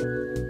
Bye.